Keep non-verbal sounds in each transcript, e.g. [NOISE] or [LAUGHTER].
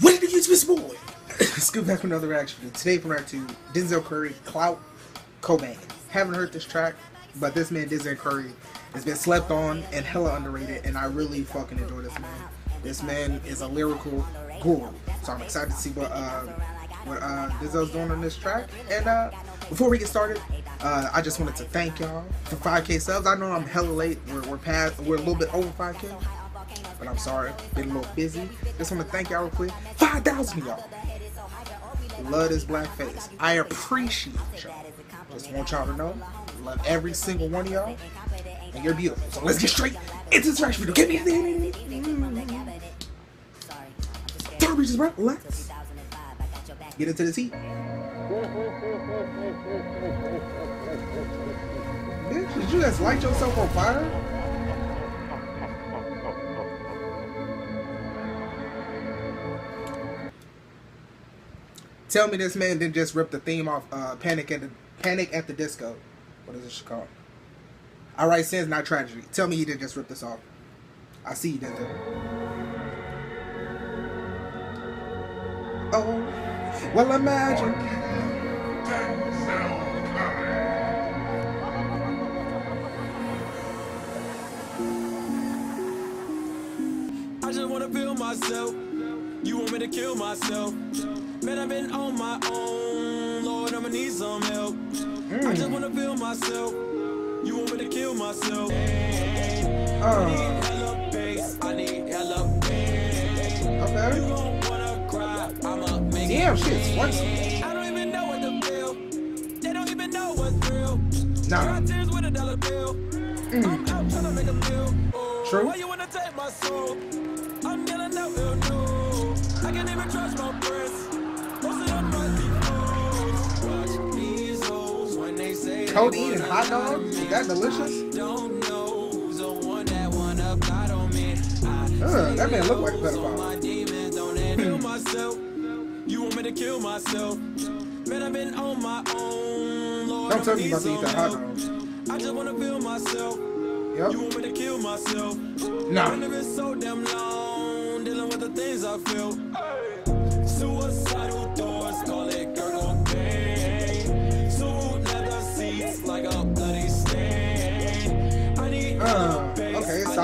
What did you this boy? [COUGHS] Scoop back with another reaction. Today from React to Denzel Curry, Clout, Cobain. Haven't heard this track, but this man Denzel Curry has been slept on and hella underrated, and I really fucking enjoy this man. This man is a lyrical guru, so I'm excited to see what uh, what uh, Denzel's doing on this track. And uh, before we get started, uh, I just wanted to thank y'all for 5K subs. I know I'm hella late. We're, we're past. We're a little bit over 5K but I'm sorry, been a little busy. Just want to thank y'all real quick. 5,000 y'all. Love this black face. I appreciate y'all. Just want y'all to know, love every single one of y'all, and you're beautiful. So let's get straight into this reaction video. Get me in there. Reaches right. Let's get into the tea. Bitch, did you just light yourself on fire? Tell me this man didn't just rip the theme off uh, Panic at the Panic at the Disco. What is this called? I write sins, not tragedy. Tell me he didn't just rip this off. I see you did. Oh, well imagine. I just wanna feel myself. You want me to kill myself? Man, I've been on my own. Lord, I'ma need some help. Mm. I just wanna feel myself. You want me to kill myself? Uh. I need hella bass. I need hella bass. Okay. You gon' wanna cry. I'ma make Damn, shit, flexible. I don't even know what to feel. They don't even know what's real. Nah. tears with a dollar bill. Mm. I'm out trying to make a. Oh, True. Why you wanna take my soul? I'm gonna know, no. I can't even trust my breath. Codeine and hot dogs? Is that delicious? Ugh, that man look like a pedophile. you want me to kill myself? Man, I've been on my own. Lord, Don't tell me about to eat that hot dogs. I just wanna feel myself. Yep. You want me to kill myself? Nah. I've been so damn long dealing with the things I feel. Suicidal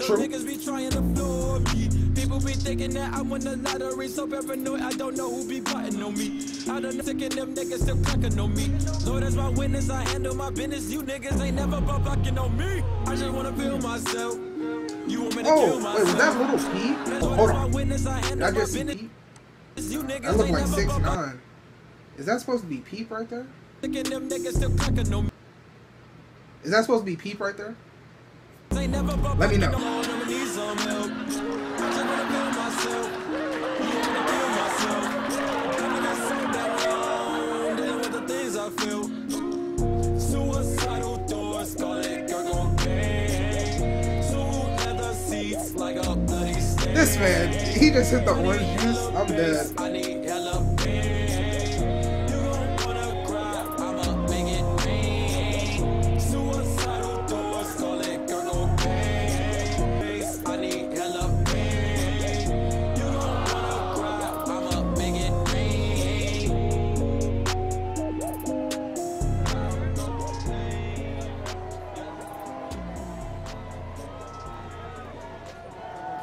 Cause niggas be trying to floor me. People be thinking that I won the lottery, so paranoid. I don't know who be butting on me. I done of them niggas still clocking on me. Lord, as my witness, I handle my business. You niggas ain't never been blocking on me. I just wanna feel myself. You want me to oh, kill myself? wait, was that little Peep? Hold on. I just see Peep. That look like six nine. Is that supposed to be Peep right there? Is that supposed to be Peep right there? Let me know. This man, he just hit the orange juice. I'm dead.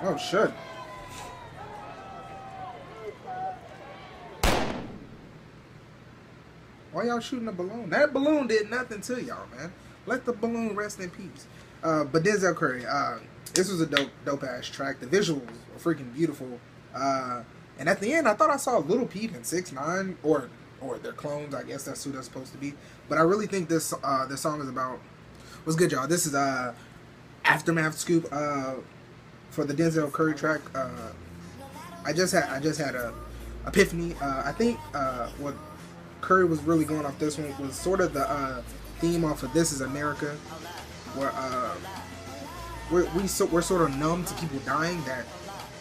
Oh shit. Why y'all shooting a balloon? That balloon did nothing to y'all, man. Let the balloon rest in peace. Uh, but Denzel Curry, uh, this was a dope, dope ass track. The visuals were freaking beautiful. Uh, and at the end, I thought I saw a Little Peep and Six Nine, or or their clones. I guess that's who they're supposed to be. But I really think this uh, this song is about. What's good, y'all? This is uh, aftermath scoop uh, for the Denzel Curry track. Uh, I just had I just had a Epiphany. Uh, I think uh, what Curry was really going off this one was sort of the uh, theme off of This Is America, where uh, we're, we so, we're sort of numb to people dying that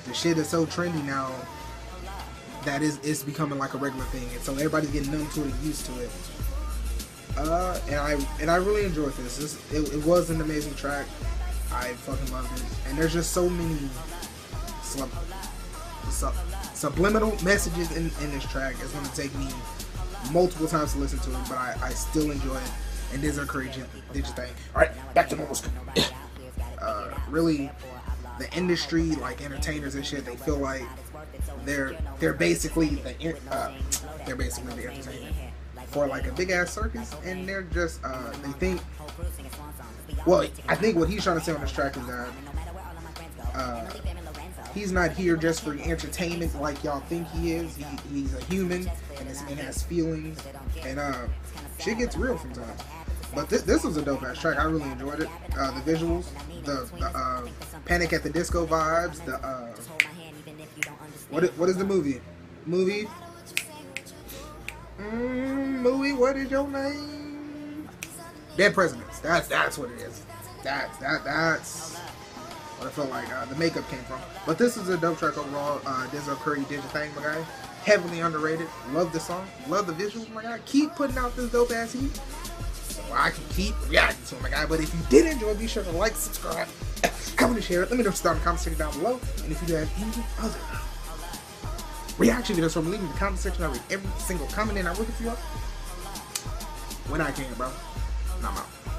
the shit is so trendy now that is it's becoming like a regular thing, and so everybody's getting numb to it and used to it. Uh, and I and I really enjoyed this. this it, it was an amazing track. I fucking love it, and there's just so many sub, sub, subliminal messages in, in this track. It's gonna take me multiple times to listen to it, but I, I still enjoy it. And there's a crazy did your thing. All right, back to normal. [COUGHS] uh, really, the industry, like entertainers and shit, they feel like they're they're basically the uh, they're basically the entertainment for like a big ass circus, and they're just uh, they think. Well, I think what he's trying to say on this track is that uh, he's not here just for entertainment like y'all think he is. He, he's a human, and this man has feelings, and uh, shit gets real sometimes. But this, this was a dope ass track. I really enjoyed it. Uh, the visuals, the, the uh, Panic at the Disco vibes, the uh, what is, what is the movie? Movie. Mm, movie. What is your name? Dead Presidents. That's that's what it is. That's that that's what I felt like uh, the makeup came from. But this is a dope track overall. Uh, Denzel Curry did your thing, my guy. Heavily underrated. Love the song. Love the visuals, my guy. Keep putting out this dope ass heat. So I can keep reacting to it, my guy. But if you did enjoy, be sure to like, subscribe, [COUGHS] comment, and share it. Let me know thought in the comment section down below. And if you have any other reaction videos from in the comment section. I read every single comment and I look at you up when I can, bro. na mão.